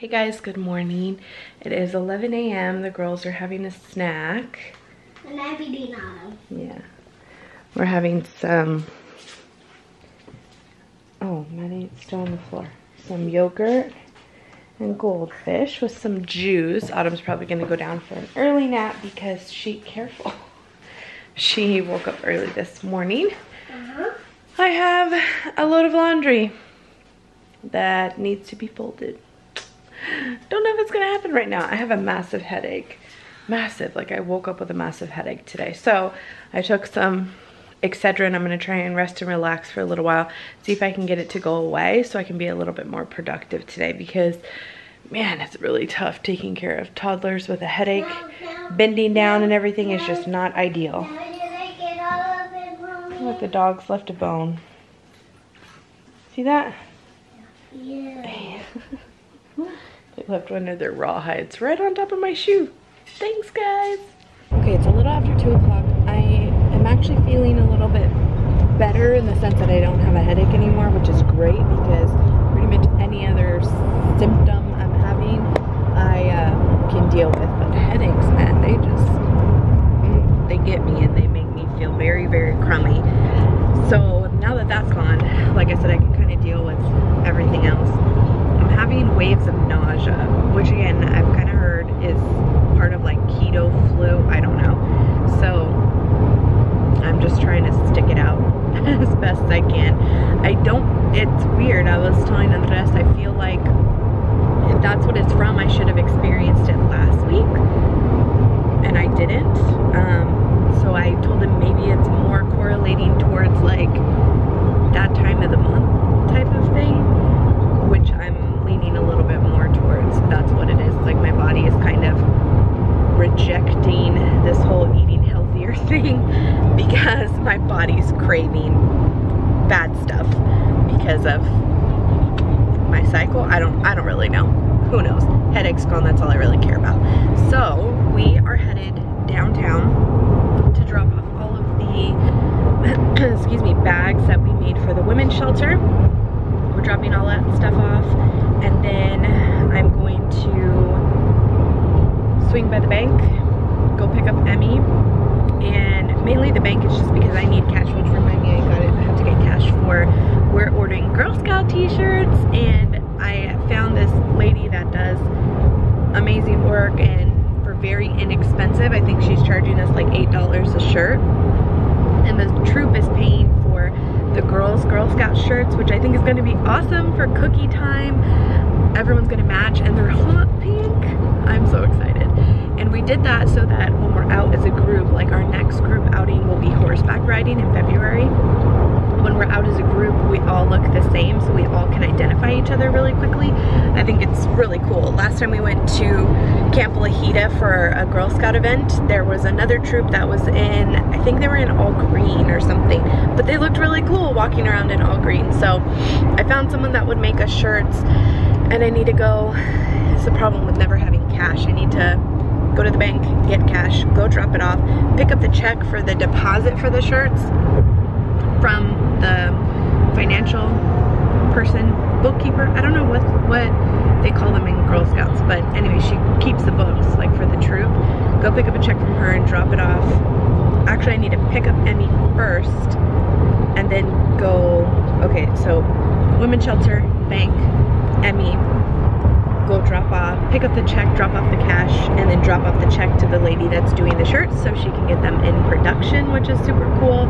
Hey guys, good morning. It is 11 a.m. The girls are having a snack. And I'm eating. Yeah. We're having some, oh, Maddie's still on the floor. Some yogurt and goldfish with some juice. Autumn's probably gonna go down for an early nap because she, careful. She woke up early this morning. Uh-huh. I have a load of laundry that needs to be folded. Don't know if it's gonna happen right now. I have a massive headache. Massive, like I woke up with a massive headache today. So I took some Excedrin. I'm gonna try and rest and relax for a little while. See if I can get it to go away so I can be a little bit more productive today because man, it's really tough taking care of toddlers with a headache. Bending down and everything is just not ideal. Now did I get all of it, Mommy? Look, the dog's left a bone. See that? Yeah. They left one of their rawhides right on top of my shoe. Thanks, guys. Okay, it's a little after 2 o'clock. I am actually feeling a little bit better in the sense that I don't have a headache anymore, which is great because pretty much any other symptom I'm having, I uh, can deal with. But headaches, man, they just, mm, they get me and they make me feel very, very crummy. So now that that's gone, like I said, I can kind of deal with everything else. I'm having waves of nausea, which again, I've kind of heard is part of like keto flu. I don't know. So I'm just trying to stick it out as best I can. I don't, it's weird. I was telling Andres, I feel like if that's what it's from, I should have experienced it last week. And I didn't. Um, so I told him maybe it's more correlating towards like that time of the month type of thing, which I'm leaning a little bit more towards. That's what it is. Like my body is kind of rejecting this whole eating healthier thing because my body's craving bad stuff because of my cycle. I don't I don't really know. Who knows? Headache's gone, that's all I really care about. So we are headed downtown to drop off all of the excuse me bags that we made for the women's shelter. We're dropping all that stuff off and then I'm going to swing by the bank, go pick up Emmy, and mainly the bank is just because I need cash, which remind me I got it, I have to get cash for, we're ordering Girl Scout t-shirts, and I found this lady that does amazing work and for very inexpensive, I think she's charging us like $8 a shirt, and the troop is paying for the girls Girl Scout shirts, which I think is gonna be awesome for cookie time. Everyone's gonna match and they're hot pink. I'm so excited. And we did that so that when we're out as a group, like our next group outing will be horseback riding in February. When we're out as a group, we all look the same so we all can identify each other really quickly. I think it's really cool. Last time we went to Camp La Jita for a Girl Scout event, there was another troop that was in, I think they were in all green or something, but they looked really cool walking around in all green. So I found someone that would make us shirts and I need to go, it's the problem with never having cash. I need to go to the bank, get cash, go drop it off, pick up the check for the deposit for the shirts from the financial person, bookkeeper. I don't know what what they call them in Girl Scouts, but anyway, she keeps the books like for the troop. Go pick up a check from her and drop it off. Actually, I need to pick up Emmy first and then go, okay, so women's shelter, bank, Emmy, go drop off, pick up the check, drop off the cash, and then drop off the check to the lady that's doing the shirts so she can get them in production, which is super cool.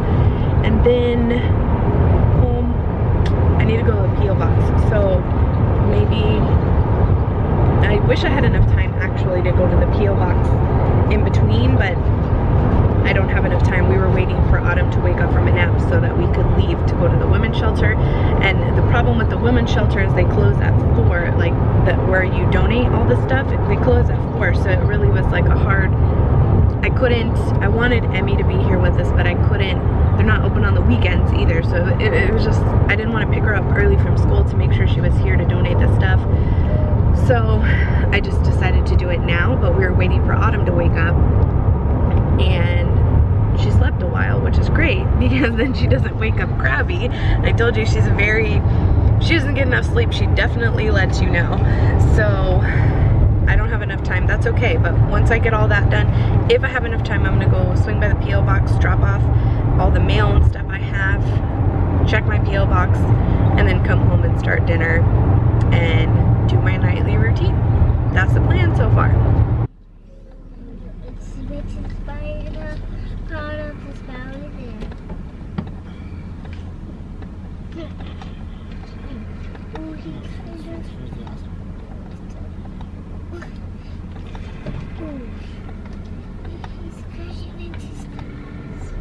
And then home, I need to go to the PO box. So maybe, I wish I had enough time actually to go to the PO box in between, but I don't have enough time. We were waiting for Autumn to wake up from a nap so that we could leave to go to the women's shelter. And the problem with the women's shelter is they close at four, like where you donate all the stuff, they close at four. So it really was like a hard, I couldn't, I wanted Emmy to be here with us, but I couldn't, they're not open on the weekends either. So it, it was just, I didn't want to pick her up early from school to make sure she was here to donate the stuff. So I just decided to do it now, but we were waiting for Autumn to wake up and she slept a while, which is great because then she doesn't wake up crabby. I told you she's very she doesn't get enough sleep, she definitely lets you know. So I don't have enough time, that's okay. But once I get all that done, if I have enough time, I'm gonna go swing by the P.O. box, drop off all the mail and stuff I have, check my P.O. box, and then come home and start dinner and do my nightly routine. That's the plan so far. It's which is by the part of the sky there. Oh, he's He's crashing into stars.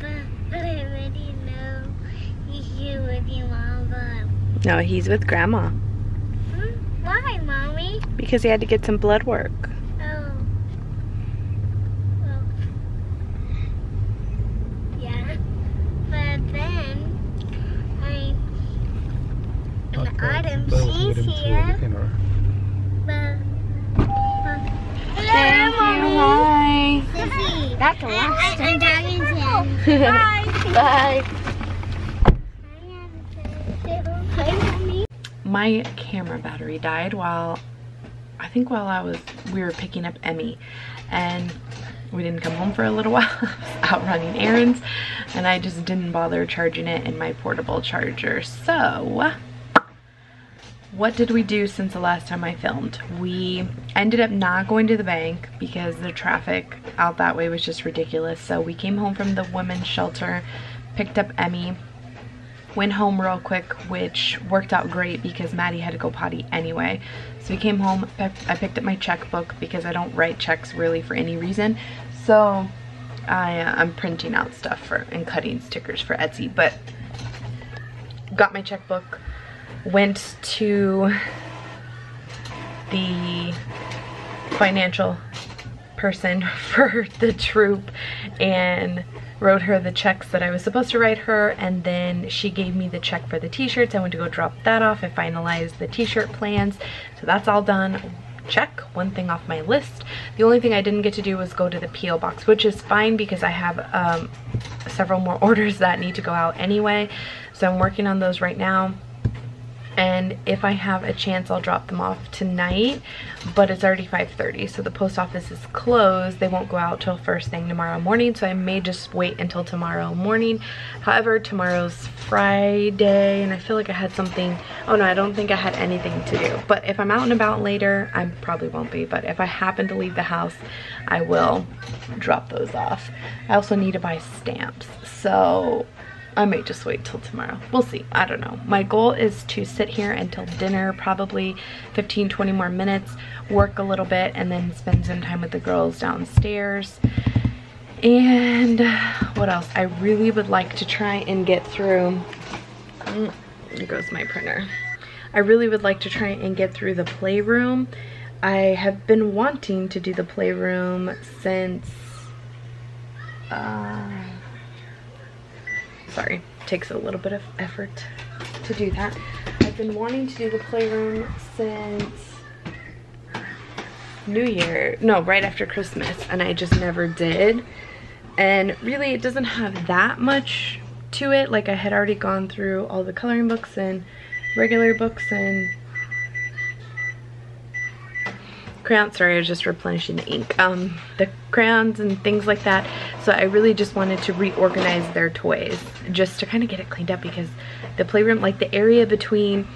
But, but I already know he's here with your mom, but No, he's with grandma why, mommy? because he had to get some blood work. Oh. Well. Yeah. But then I and Autumn she's here. But, but hello, mommy. Hi. Sissy. That's the last I'm talking to him. Bye. Hi, mommy. my camera battery died while I think while I was we were picking up Emmy and we didn't come home for a little while out running errands and I just didn't bother charging it in my portable charger so what did we do since the last time I filmed? We ended up not going to the bank because the traffic out that way was just ridiculous. So we came home from the women's shelter, picked up Emmy, went home real quick, which worked out great because Maddie had to go potty anyway. So we came home, I picked up my checkbook because I don't write checks really for any reason. So I, uh, I'm printing out stuff for and cutting stickers for Etsy, but got my checkbook, went to the financial person for the troop and wrote her the checks that I was supposed to write her and then she gave me the check for the t-shirts. I went to go drop that off. I finalized the t-shirt plans. So that's all done. Check, one thing off my list. The only thing I didn't get to do was go to the P.O. box, which is fine because I have um, several more orders that need to go out anyway. So I'm working on those right now and if I have a chance I'll drop them off tonight but it's already 5:30, so the post office is closed. They won't go out till first thing tomorrow morning so I may just wait until tomorrow morning. However tomorrow's Friday and I feel like I had something oh no I don't think I had anything to do. But if I'm out and about later I probably won't be but if I happen to leave the house I will drop those off. I also need to buy stamps so I may just wait till tomorrow. We'll see. I don't know. My goal is to sit here until dinner, probably 15, 20 more minutes, work a little bit, and then spend some time with the girls downstairs. And what else? I really would like to try and get through, mm, there goes my printer. I really would like to try and get through the playroom. I have been wanting to do the playroom since, uh, sorry, takes a little bit of effort to do that. I've been wanting to do the playroom since New Year, no, right after Christmas, and I just never did. And really, it doesn't have that much to it. Like, I had already gone through all the coloring books and regular books and crayons sorry i was just replenishing the ink um the crayons and things like that. So i really just wanted to reorganize their toys just to kind of get it cleaned up because the playroom like the area between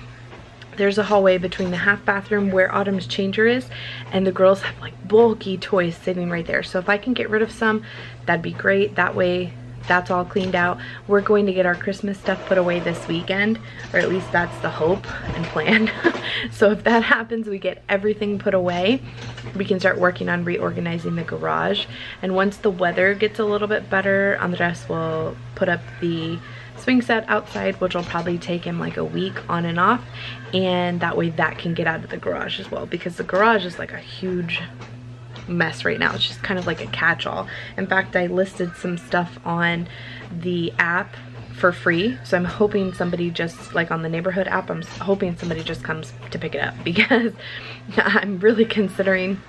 there's a hallway between the half bathroom where autumn's changer is and the girls have like bulky toys sitting right there. So if i can get rid of some that'd be great. That way that's all cleaned out. We're going to get our Christmas stuff put away this weekend, or at least that's the hope and plan. so if that happens, we get everything put away. We can start working on reorganizing the garage. And once the weather gets a little bit better, Andres will put up the swing set outside, which will probably take him like a week on and off. And that way that can get out of the garage as well because the garage is like a huge mess right now. It's just kind of like a catch-all. In fact, I listed some stuff on the app for free. So I'm hoping somebody just, like on the neighborhood app, I'm hoping somebody just comes to pick it up because I'm really considering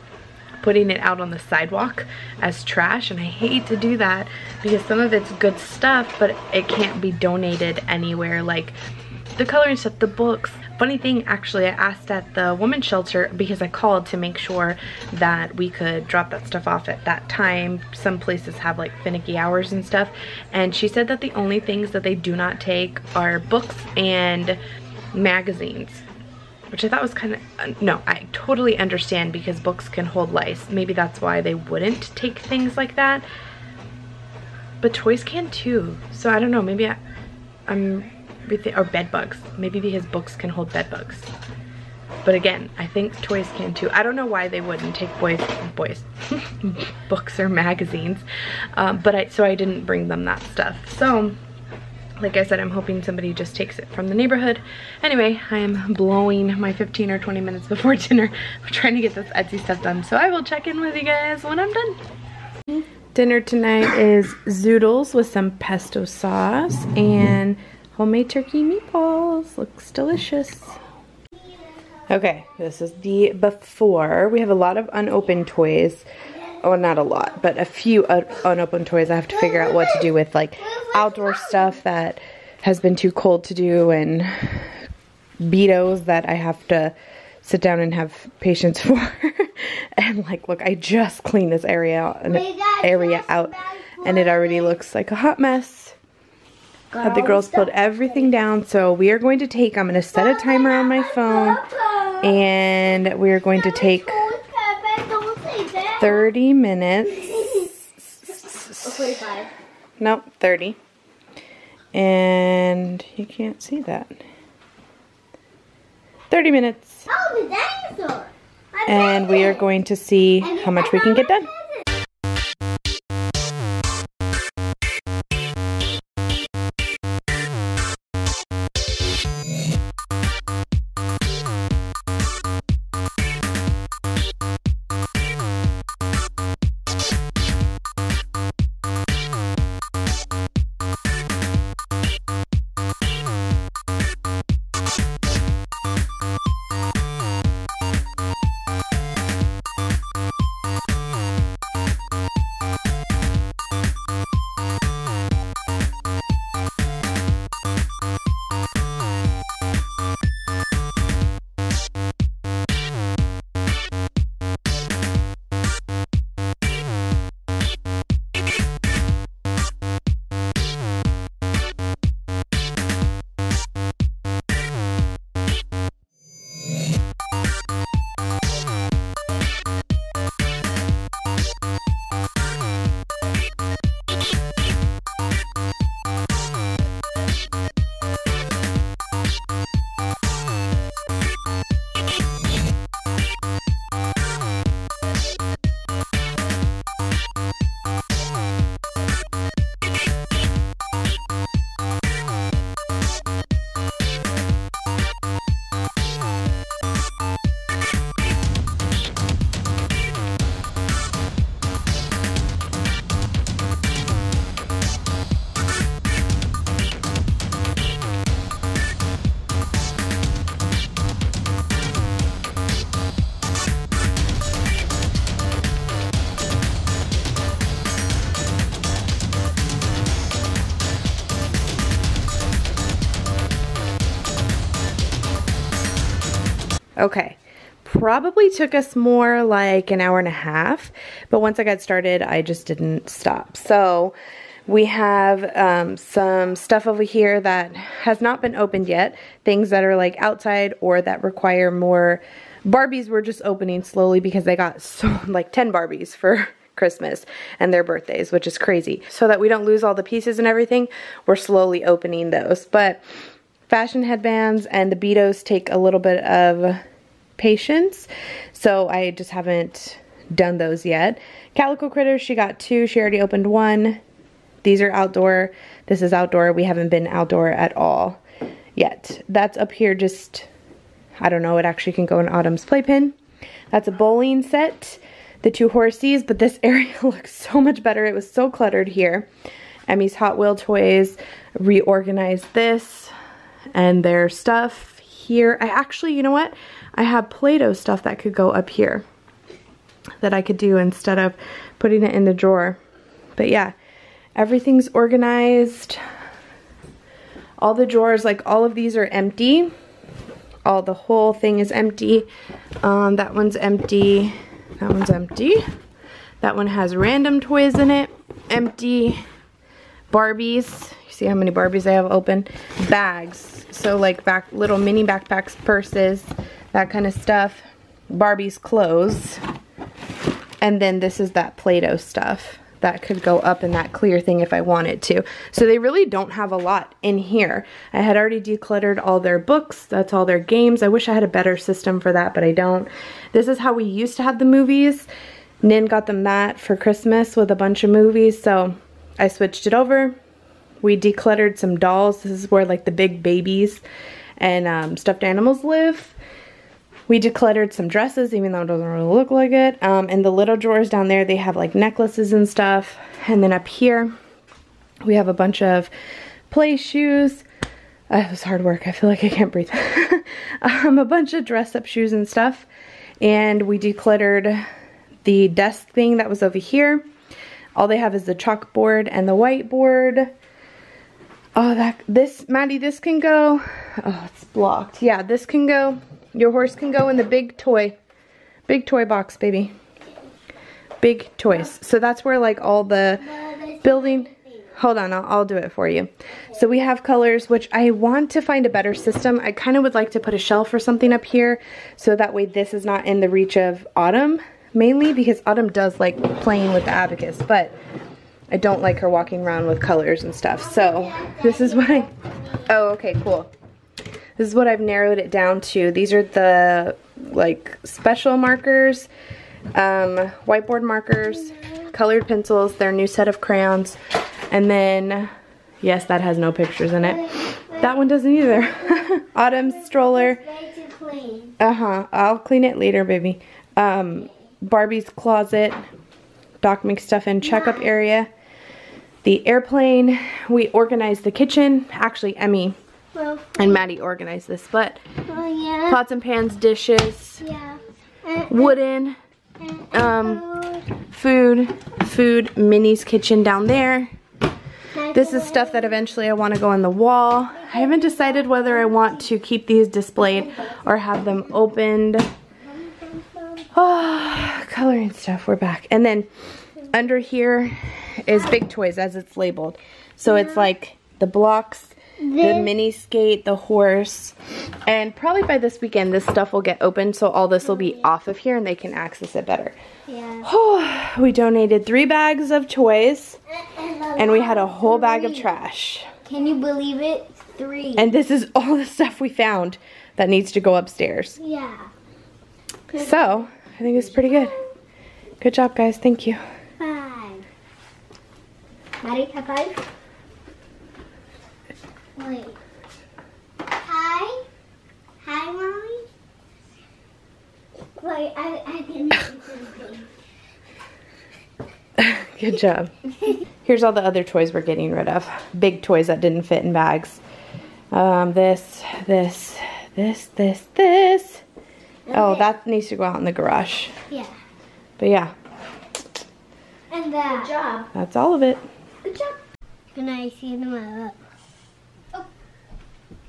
putting it out on the sidewalk as trash and I hate to do that because some of it's good stuff but it can't be donated anywhere like the coloring stuff, the books. Funny thing, actually, I asked at the women's shelter because I called to make sure that we could drop that stuff off at that time. Some places have like finicky hours and stuff. And she said that the only things that they do not take are books and magazines which I thought was kind of, uh, no, I totally understand because books can hold lice. Maybe that's why they wouldn't take things like that. But toys can too. So I don't know, maybe I, I'm or bed bugs. Maybe because books can hold bed bugs. But again, I think toys can too. I don't know why they wouldn't take boys, boys, books or magazines. Um, but I, so I didn't bring them that stuff. So, like I said, I'm hoping somebody just takes it from the neighborhood. Anyway, I am blowing my 15 or 20 minutes before dinner. I'm trying to get this Etsy stuff done. So I will check in with you guys when I'm done. Dinner tonight is zoodles with some pesto sauce and homemade turkey meatballs. Looks delicious. Okay, this is the before. We have a lot of unopened toys. Oh, not a lot, but a few unopened toys I have to figure out what to do with, like outdoor stuff that has been too cold to do and Beados that I have to sit down and have patience for. and like, look, I just cleaned this area out, area out and it already looks like a hot mess. Have the girls put everything down. So we are going to take, I'm going to set a timer on my phone. And we are going to take 30 minutes. 45. Nope, 30. And you can't see that. 30 minutes. Oh, the dinosaur. And we are going to see how much we can get done. Probably took us more like an hour and a half, but once I got started, I just didn't stop. So we have um, some stuff over here that has not been opened yet, things that are like outside or that require more Barbies we're just opening slowly because they got so like 10 Barbies for Christmas and their birthdays, which is crazy. So that we don't lose all the pieces and everything, we're slowly opening those. But fashion headbands and the Beados take a little bit of patience. So I just haven't done those yet. Calico Critters, she got two. She already opened one. These are outdoor. This is outdoor. We haven't been outdoor at all yet. That's up here just, I don't know, it actually can go in Autumn's playpen. That's a bowling set, the two horsies, but this area looks so much better. It was so cluttered here. Emmy's Hot Wheel toys, reorganized this and their stuff here. I actually, you know what? I have Play-Doh stuff that could go up here that I could do instead of putting it in the drawer. But yeah, everything's organized. All the drawers, like all of these are empty. All the whole thing is empty. Um, that one's empty. That one's empty. That one has random toys in it. Empty. Barbies. You see how many Barbies I have open? Bags. So like back little mini backpacks, purses, that kind of stuff. Barbie's clothes. And then this is that Play-Doh stuff that could go up in that clear thing if I wanted to. So they really don't have a lot in here. I had already decluttered all their books. That's all their games. I wish I had a better system for that, but I don't. This is how we used to have the movies. Nin got them that for Christmas with a bunch of movies, so I switched it over. We decluttered some dolls. This is where like the big babies and um, stuffed animals live. We decluttered some dresses, even though it doesn't really look like it. Um, and the little drawers down there, they have like necklaces and stuff. And then up here, we have a bunch of play shoes. Uh, it was hard work. I feel like I can't breathe. um, a bunch of dress up shoes and stuff. And we decluttered the desk thing that was over here. All they have is the chalkboard and the whiteboard. Oh, that, this, Maddie, this can go. Oh, it's blocked. Yeah, this can go your horse can go in the big toy, big toy box, baby. Big toys. So that's where like all the building, hold on, I'll, I'll do it for you. So we have colors, which I want to find a better system. I kind of would like to put a shelf or something up here so that way this is not in the reach of Autumn, mainly because Autumn does like playing with the abacus, but I don't like her walking around with colors and stuff. So this is what I, oh, okay, cool. This is what I've narrowed it down to. These are the like special markers, um, whiteboard markers, colored pencils, their new set of crayons, and then, yes, that has no pictures in it. That one doesn't either. Autumn's stroller. Uh-huh. I'll clean it later, baby. Um, Barbie's closet. Doc stuff in checkup area. The airplane. We organized the kitchen. Actually, Emmy and Maddie organized this, but oh, yeah. pots and pans, dishes, yeah. wooden, um, food, food, Minnie's kitchen down there. This is stuff that eventually I want to go on the wall. I haven't decided whether I want to keep these displayed or have them opened. Ah, oh, coloring stuff, we're back. And then under here is big toys as it's labeled. So it's like the blocks the mini skate, the horse, and probably by this weekend this stuff will get open so all this will be mm-hmm. off of here and they can access it better. Yeah. we donated three bags of toys and we had a whole bag of trash. Can you believe it? Three. And this is all the stuff we found that needs to go upstairs. Yeah. So, I think it's pretty good. Good job, guys. Thank you. Five. Maddie, high five. Wait. Hi? Hi, Mommy? Wait, I, I didn't Good job. Here's all the other toys we're getting rid of. Big toys that didn't fit in bags. Um, this, this, this, this, this. oh, that needs to go out in the garage. Yeah. But yeah. And that. Good job. That's all of it. Good job. Good night. See you tomorrow.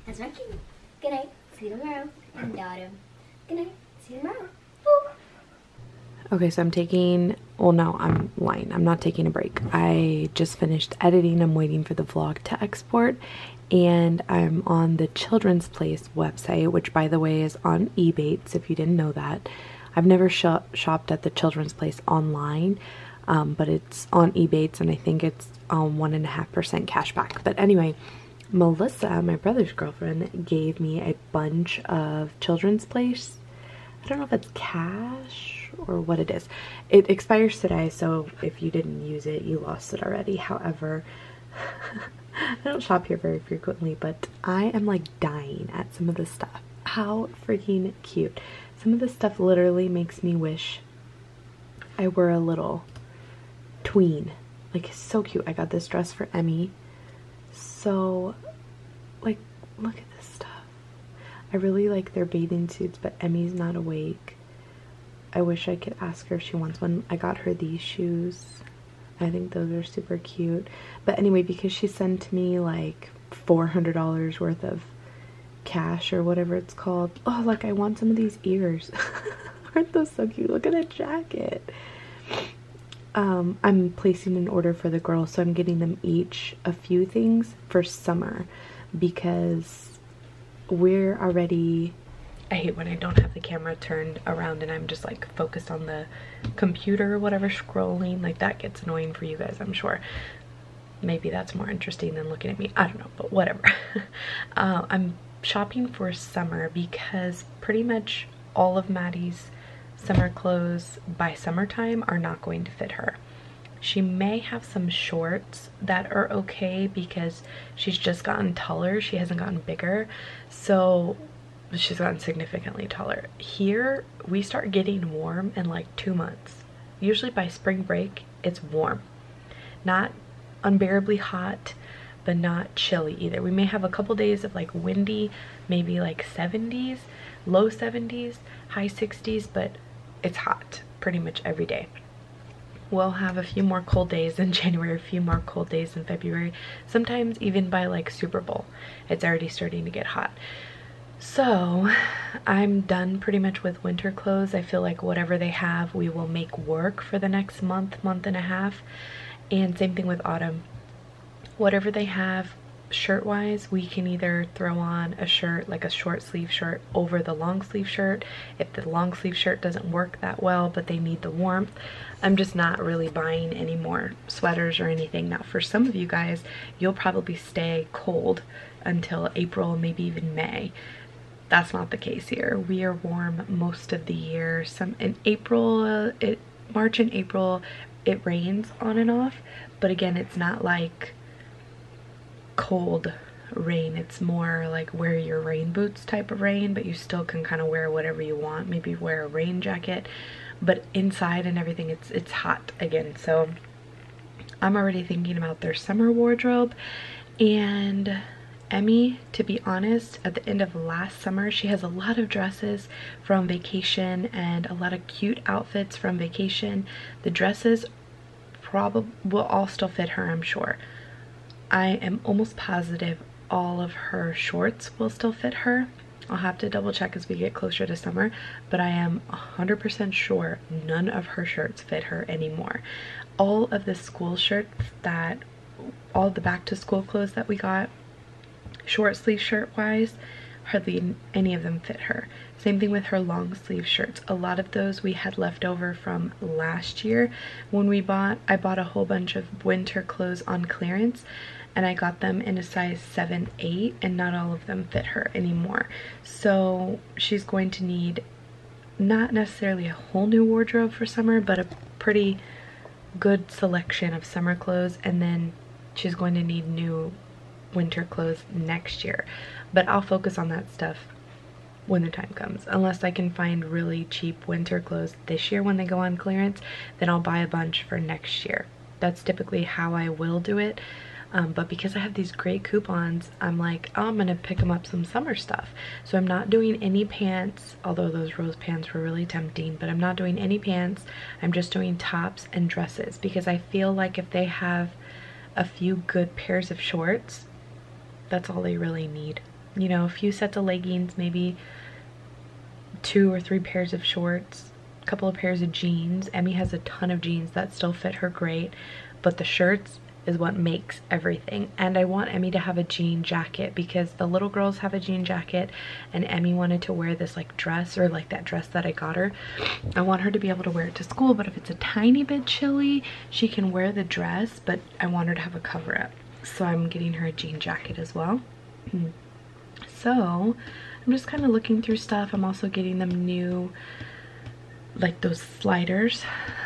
That's my cue. Good night. See you tomorrow. And daughter. Good night. See you tomorrow. Okay, so I'm taking, well no, I'm lying. I'm not taking a break. I just finished editing. I'm waiting for the vlog to export. And I'm on the Children's Place website, which by the way is on Ebates, if you didn't know that. I've never shop shopped at the Children's Place online. um, but it's on Ebates and I think it's on one and a half percent cash back. But anyway, Melissa, my brother's girlfriend, gave me a bunch of children's place. I don't know if it's cash or what it is. It expires today, so if you didn't use it, you lost it already. However, I don't shop here very frequently, but I am like dying at some of the stuff. How freaking cute. Some of the stuff literally makes me wish I were a little tween. Like, so cute. I got this dress for Emmy. So, like, look at this stuff. I really like their bathing suits, but Emmy's not awake. I wish I could ask her if she wants one. I got her these shoes. I think those are super cute. But anyway, because she sent me like $400 worth of cash or whatever it's called. Oh, like I want some of these ears. Aren't those so cute? Look at that jacket. Um, I'm placing an order for the girls, so I'm getting them each a few things for summer because we're already I hate when I don't have the camera turned around and I'm just like focused on the computer or whatever scrolling. Like that gets annoying for you guys, I'm sure. Maybe that's more interesting than looking at me. I don't know, but whatever. uh, I'm shopping for summer because pretty much all of Maddie's summer clothes by summertime are not going to fit her. She may have some shorts that are okay because she's just gotten taller. She hasn't gotten bigger. So she's gotten significantly taller. Here, we start getting warm in like two months. Usually by spring break, it's warm. Not unbearably hot, but not chilly either. We may have a couple days of like windy, maybe like 70s, low 70s, high 60s, but it's hot pretty much every day. We'll have a few more cold days in January, a few more cold days in February, sometimes even by like Super Bowl. It's already starting to get hot. So I'm done pretty much with winter clothes. I feel like whatever they have, we will make work for the next month, month and a half. And same thing with autumn. Whatever they have shirt wise, we can either throw on a shirt, like a short sleeve shirt over the long sleeve shirt. If the long sleeve shirt doesn't work that well, but they need the warmth, I'm just not really buying any more sweaters or anything. Now for some of you guys, you'll probably stay cold until April, maybe even May that's not the case here. We are warm most of the year. Some in April, it March and April, it rains on and off, but again, it's not like cold rain. It's more like wear your rain boots type of rain, but you still can kind of wear whatever you want. Maybe wear a rain jacket, but inside and everything, it's it's hot again. So I'm already thinking about their summer wardrobe and Emmy, to be honest, at the end of last summer, she has a lot of dresses from vacation and a lot of cute outfits from vacation. The dresses probably will all still fit her, I'm sure. I am almost positive all of her shorts will still fit her. I'll have to double check as we get closer to summer, but I am 100% sure none of her shirts fit her anymore. All of the school shirts that, all the back to school clothes that we got short sleeve shirt wise, hardly any of them fit her. Same thing with her long sleeve shirts. A lot of those we had left over from last year when we bought, I bought a whole bunch of winter clothes on clearance and I got them in a size 7, 8 and not all of them fit her anymore. So she's going to need not necessarily a whole new wardrobe for summer, but a pretty good selection of summer clothes and then she's going to need new winter clothes next year. But I'll focus on that stuff when the time comes. Unless I can find really cheap winter clothes this year when they go on clearance, then I'll buy a bunch for next year. That's typically how I will do it. Um, but because I have these great coupons, I'm like, oh, I'm gonna pick them up some summer stuff. So I'm not doing any pants, although those rose pants were really tempting, but I'm not doing any pants. I'm just doing tops and dresses because I feel like if they have a few good pairs of shorts, that's all they really need. You know, a few sets of leggings, maybe two or three pairs of shorts, a couple of pairs of jeans. Emmy has a ton of jeans that still fit her great, but the shirts, is what makes everything. And I want Emmy to have a jean jacket because the little girls have a jean jacket and Emmy wanted to wear this like dress or like that dress that I got her. I want her to be able to wear it to school, but if it's a tiny bit chilly, she can wear the dress, but I want her to have a cover up. So I'm getting her a jean jacket as well. Hmm. So I'm just kind of looking through stuff. I'm also getting them new like those sliders.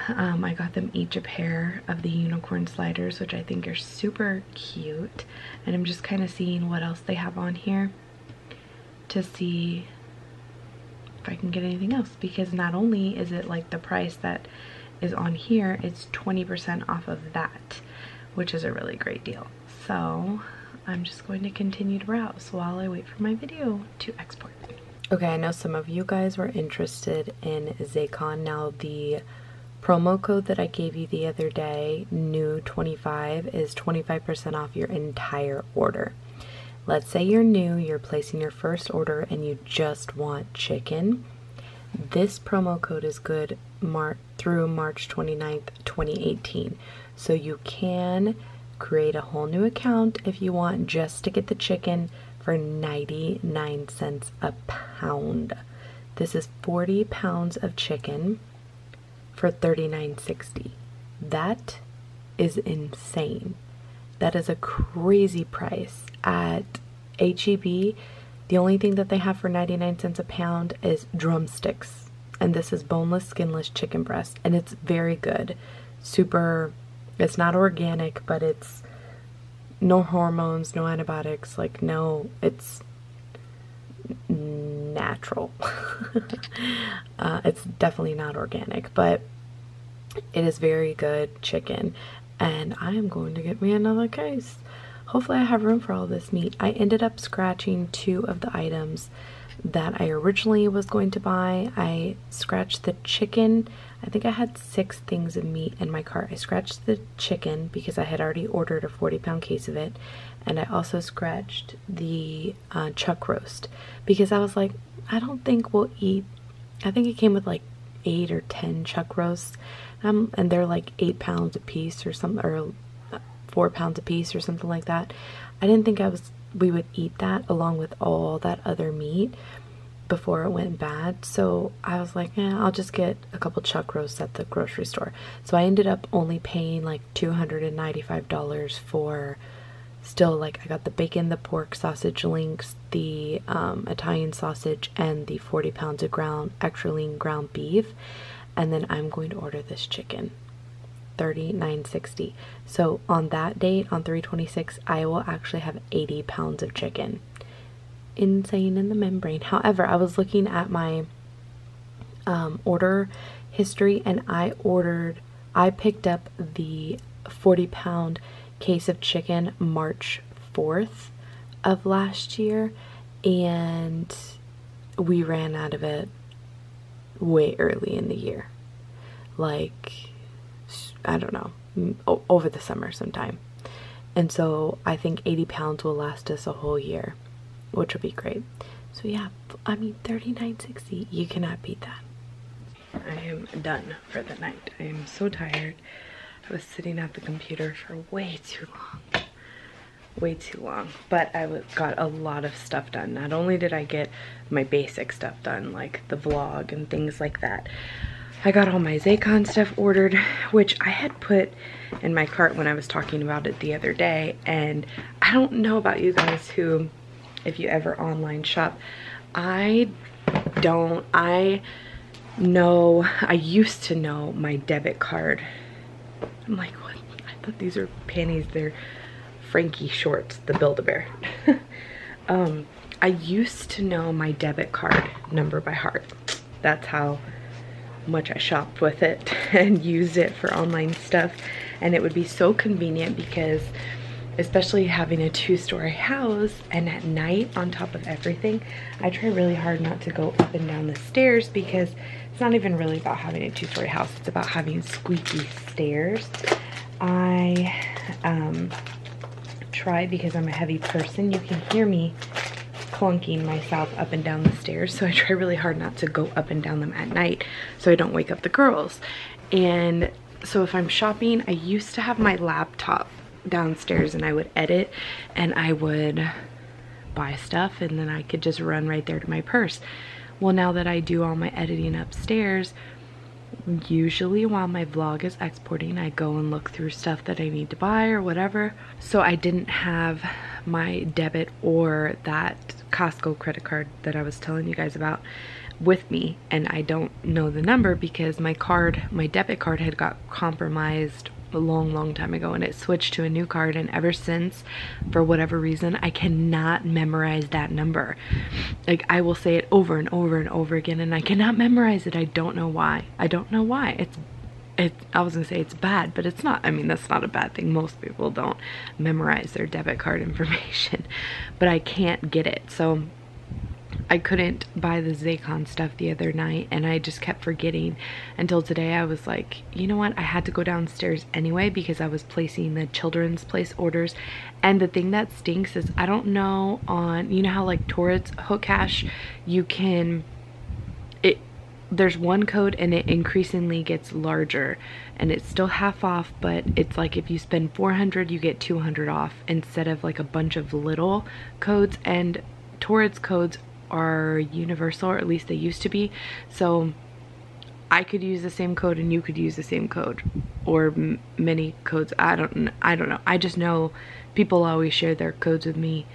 Um, I got them each a pair of the unicorn sliders, which I think are super cute. And I'm just kind of seeing what else they have on here to see if I can get anything else. Because not only is it like the price that is on here, it's 20% off of that, which is a really great deal. So I'm just going to continue to browse while I wait for my video to export. Okay, I know some of you guys were interested in Zaycon. Now the promo code that I gave you the other day, new25, is 25% off your entire order. Let's say you're new, you're placing your first order and you just want chicken. This promo code is good mar through March 29th, 2018. So you can create a whole new account if you want just to get the chicken for 99 cents a pound. This is 40 pounds of chicken for 39.60. That is insane. That is a crazy price. At HEB, the only thing that they have for 99 cents a pound is drumsticks. And this is boneless, skinless chicken breast. And it's very good. Super, it's not organic, but it's no hormones, no antibiotics, like no, it's natural. uh, it's definitely not organic, but it is very good chicken. And I am going to get me another case. Hopefully I have room for all this meat. I ended up scratching two of the items that I originally was going to buy. I scratched the chicken. I think I had six things of meat in my cart. I scratched the chicken because I had already ordered a 40 pound case of it. And I also scratched the uh, chuck roast because I was like, I don't think we'll eat. I think it came with like eight or 10 chuck roasts. Um, and they're like eight pounds a piece or something, or uh, four pounds a piece or something like that. I didn't think I was we would eat that along with all that other meat before it went bad. So I was like, yeah, I'll just get a couple chuck roasts at the grocery store. So I ended up only paying like $295 for still like I got the bacon, the pork, sausage links, the um, Italian sausage, and the 40 pounds of ground extra lean ground beef. And then I'm going to order this chicken. 39.60. So on that date, on 326, I will actually have 80 pounds of chicken. Insane in the membrane. However, I was looking at my um, order history and I ordered, I picked up the 40 pound case of chicken March 4th of last year and we ran out of it way early in the year. Like I don't know, over the summer sometime. And so I think 80 pounds will last us a whole year, which would be great. So yeah, I mean 39.60, you cannot beat that. I am done for the night. I am so tired. I was sitting at the computer for way too long. Way too long. But I got a lot of stuff done. Not only did I get my basic stuff done, like the vlog and things like that, I got all my Zaycon stuff ordered, which I had put in my cart when I was talking about it the other day. And I don't know about you guys who, if you ever online shop, I don't, I know, I used to know my debit card. I'm like, what? I thought these are panties. They're Frankie shorts, the Build-A-Bear. um, I used to know my debit card number by heart. That's how much I shopped with it and used it for online stuff. And it would be so convenient because especially having a two-story house and at night on top of everything, I try really hard not to go up and down the stairs because it's not even really about having a two-story house. It's about having squeaky stairs. I um, try because I'm a heavy person. You can hear me clunking myself up and down the stairs so I try really hard not to go up and down them at night so I don't wake up the girls and so if I'm shopping I used to have my laptop downstairs and I would edit and I would buy stuff and then I could just run right there to my purse. Well, now that I do all my editing upstairs, usually while my vlog is exporting, I go and look through stuff that I need to buy or whatever. So I didn't have my debit or that Costco credit card that I was telling you guys about with me and I don't know the number because my card, my debit card had got compromised a long, long time ago and it switched to a new card and ever since, for whatever reason, I cannot memorize that number. Like I will say it over and over and over again and I cannot memorize it. I don't know why. I don't know why. It's it, I was gonna say it's bad, but it's not. I mean, that's not a bad thing. Most people don't memorize their debit card information, but I can't get it. So I couldn't buy the Zaycon stuff the other night and I just kept forgetting until today I was like, you know what? I had to go downstairs anyway because I was placing the children's place orders. And the thing that stinks is I don't know on, you know how like Torrid's Hook Cash, you can, it, there's one code and it increasingly gets larger and it's still half off but it's like if you spend 400 you get 200 off instead of like a bunch of little codes and Torrid's codes are universal, or at least they used to be. So I could use the same code and you could use the same code or many codes. I don't I don't know. I just know people always share their codes with me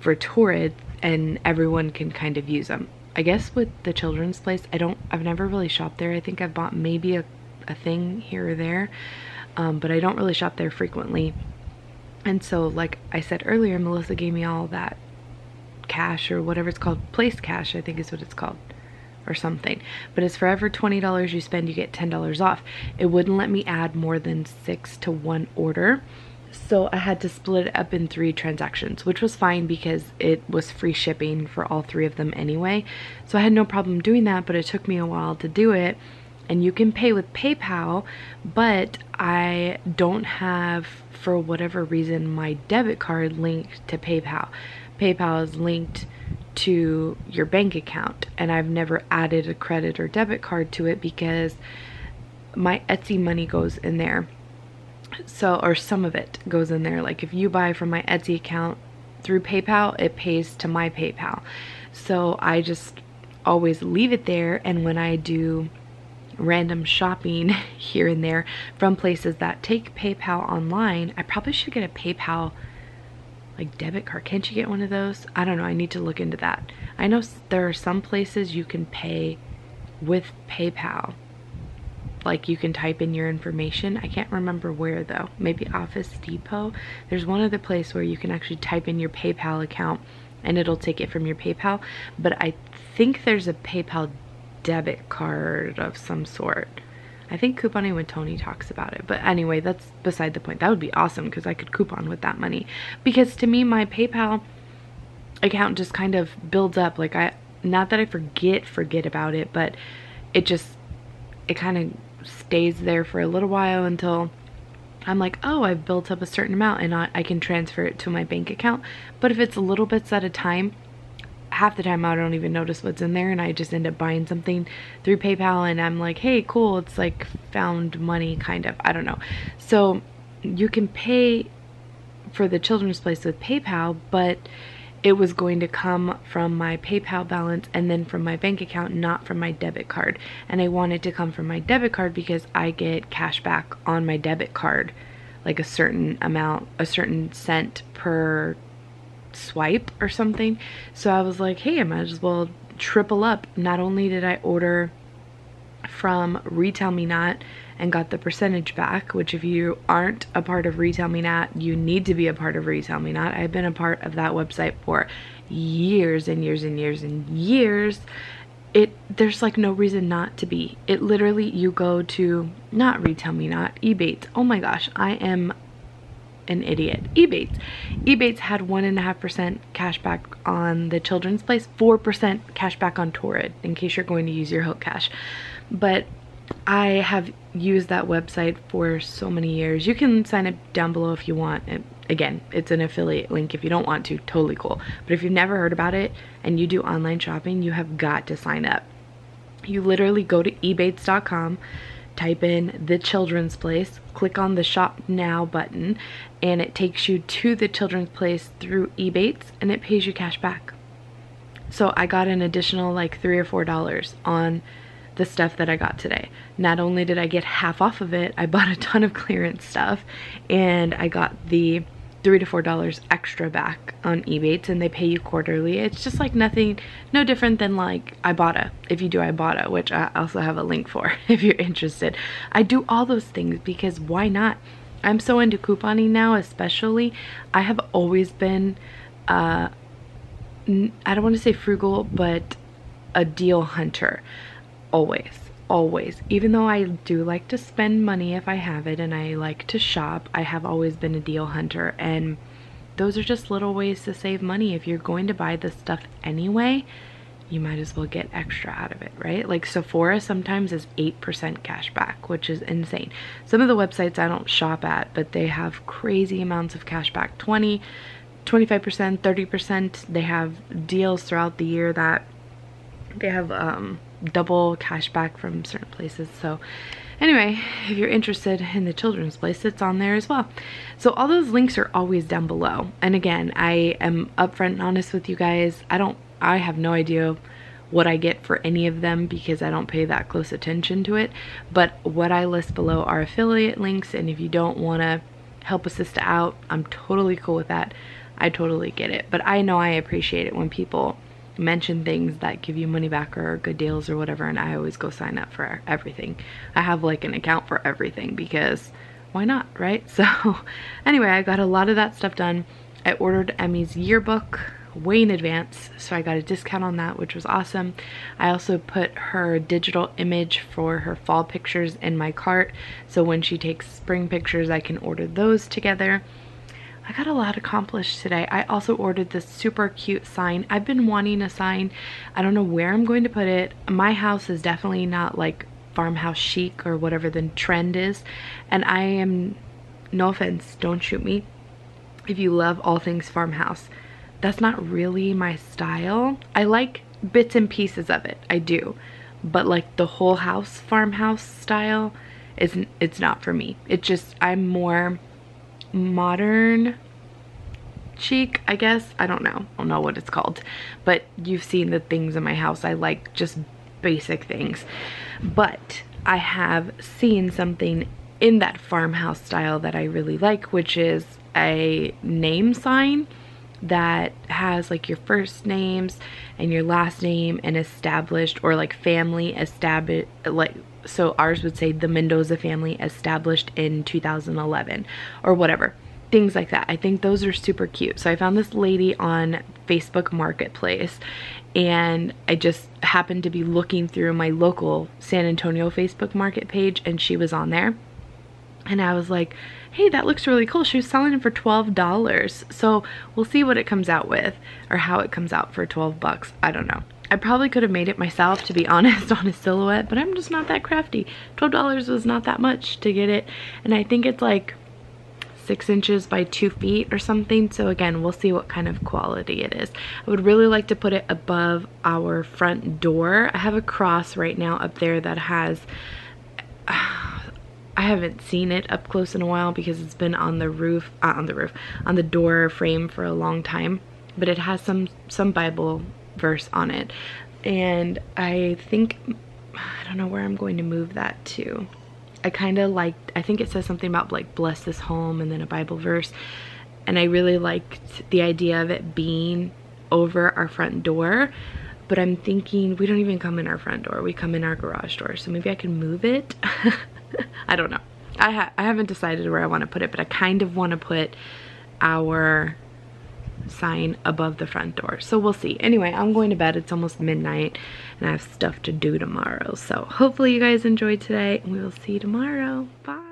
for Torrid and everyone can kind of use them. I guess with the children's place, I don't I've never really shopped there. I think I've bought maybe a, a thing here or there. Um, but I don't really shop there frequently. And so like I said earlier, Melissa gave me all that cash or whatever it's called. Place cash I think is what it's called or something. But it's forever $20 you spend you get $10 off. It wouldn't let me add more than six to one order. So I had to split it up in three transactions which was fine because it was free shipping for all three of them anyway. So I had no problem doing that but it took me a while to do it. And you can pay with PayPal but I don't have for whatever reason my debit card linked to PayPal PayPal is linked to your bank account and I've never added a credit or debit card to it because my Etsy money goes in there. So, or some of it goes in there. Like if you buy from my Etsy account through PayPal, it pays to my PayPal. So I just always leave it there and when I do random shopping here and there from places that take PayPal online, I probably should get a PayPal like debit card. Can't you get one of those? I don't know. I need to look into that. I know there are some places you can pay with PayPal. Like you can type in your information. I can't remember where though. Maybe Office Depot. There's one other place where you can actually type in your PayPal account and it'll take it from your PayPal. But I think there's a PayPal debit card of some sort. I think couponing when Tony talks about it. But anyway, that's beside the point. That would be awesome because I could coupon with that money. Because to me, my PayPal account just kind of builds up. Like I, not that I forget, forget about it, but it just, it kind of stays there for a little while until I'm like, oh, I've built up a certain amount and I, I can transfer it to my bank account. But if it's a little bits at a time, half the time I don't even notice what's in there and I just end up buying something through PayPal and I'm like, hey, cool, it's like found money kind of. I don't know. So you can pay for the children's place with PayPal, but it was going to come from my PayPal balance and then from my bank account, not from my debit card. And I wanted to come from my debit card because I get cash back on my debit card, like a certain amount, a certain cent per swipe or something. So I was like, hey, I might as well triple up. Not only did I order from Retail Me Not and got the percentage back, which if you aren't a part of Retail Me Not, you need to be a part of Retail Me Not. I've been a part of that website for years and years and years and years. It there's like no reason not to be. It literally you go to not Retail Me Not, Ebates. Oh my gosh, I am an idiot. Ebates. Ebates had 1.5% cash back on the children's place, 4% cash back on Torrid, in case you're going to use your Hook Cash. But I have used that website for so many years. You can sign up down below if you want. And again, it's an affiliate link if you don't want to, totally cool. But if you've never heard about it and you do online shopping, you have got to sign up. You literally go to ebates.com type in the children's place, click on the shop now button, and it takes you to the children's place through Ebates and it pays you cash back. So I got an additional like three or four dollars on the stuff that I got today. Not only did I get half off of it, I bought a ton of clearance stuff and I got the three to four dollars extra back on Ebates and they pay you quarterly. It's just like nothing, no different than like Ibotta, if you do Ibotta, which I also have a link for if you're interested. I do all those things because why not? I'm so into couponing now, especially. I have always been, uh, I don't want to say frugal, but a deal hunter. Always always even though i do like to spend money if i have it and i like to shop i have always been a deal hunter. And those are just little ways to save money. If you're going to buy this stuff anyway you might as well get extra out of it right? Like sephora sometimes is 8% cash back which is insane. Some of the websites i don't shop at but they have crazy amounts of cash back. 20 25% 30% they have deals throughout the year that they have um double cash back from certain places. So anyway, if you're interested in the children's place, it's on there as well. So all those links are always down below. And again, I am upfront and honest with you guys. I don't, I have no idea what I get for any of them because I don't pay that close attention to it. But what I list below are affiliate links. And if you don't want to help a sister out, I'm totally cool with that. I totally get it. But I know I appreciate it when people mention things that give you money back or good deals or whatever and I always go sign up for everything. I have like an account for everything because why not, right? So anyway, I got a lot of that stuff done. I ordered Emmy's yearbook way in advance so I got a discount on that which was awesome. I also put her digital image for her fall pictures in my cart so when she takes spring pictures I can order those together. I got a lot accomplished today. I also ordered this super cute sign. I've been wanting a sign. I don't know where I'm going to put it. My house is definitely not like farmhouse chic or whatever the trend is. And I am, no offense, don't shoot me. If you love all things farmhouse, that's not really my style. I like bits and pieces of it. I do. But like the whole house farmhouse style is it's not for me. It just I'm more modern chic i guess? I don't know. I don't know what it's called. But you've seen the things in my house. I like just basic things. But i have seen something in that farmhouse style that i really like which is a name sign that has like your first names and your last name and established or like family established like so ours would say the Mendoza family established in 2011 or whatever things like that. I think those are super cute. So I found this lady on Facebook Marketplace and I just happened to be looking through my local San Antonio Facebook Market page and she was on there. And I was like, hey, that looks really cool. She was selling it for $12. So we'll see what it comes out with or how it comes out for 12 bucks. I don't know. I probably could have made it myself, to be honest, on a silhouette, but I'm just not that crafty. $12 was not that much to get it. And I think it's like six inches by two feet or something. So again, we'll see what kind of quality it is. I would really like to put it above our front door. I have a cross right now up there that has, uh, I haven't seen it up close in a while because it's been on the roof, uh, on the roof, on the door frame for a long time. But it has some, some Bible verse on it. And I think, I don't know where I'm going to move that to. I kind of liked, I think it says something about like bless this home and then a Bible verse. And I really liked the idea of it being over our front door. But I'm thinking we don't even come in our front door. We come in our garage door. So maybe I can move it. I don't know. I, ha I haven't decided where I want to put it, but I kind of want to put our sign above the front door. So we'll see. Anyway, I'm going to bed. It's almost midnight and I have stuff to do tomorrow. So hopefully you guys enjoyed today and we will see you tomorrow. Bye.